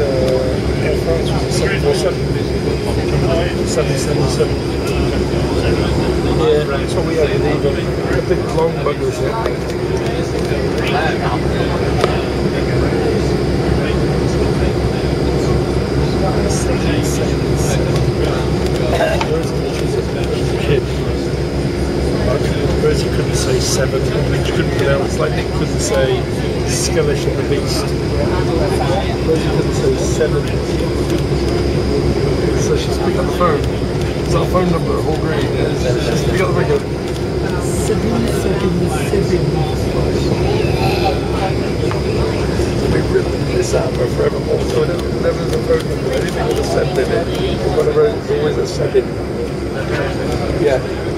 euh, Air France 747, 777. Yeah, so we had a, a big long baggage. Whereas you couldn't say seven, you couldn't pronounce like they couldn't say skeleton at least seven. So she's picked up the phone. It's our phone number at Hall Green. She's picked up the go, Seven, seven, seven. We ripped this out her forevermore. So whenever never there's a phone number, anything with a seven in it, whenever it's always a seven. Yeah.